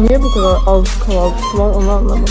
Niye bu kadar az kahvaltısı var onu anlamadım.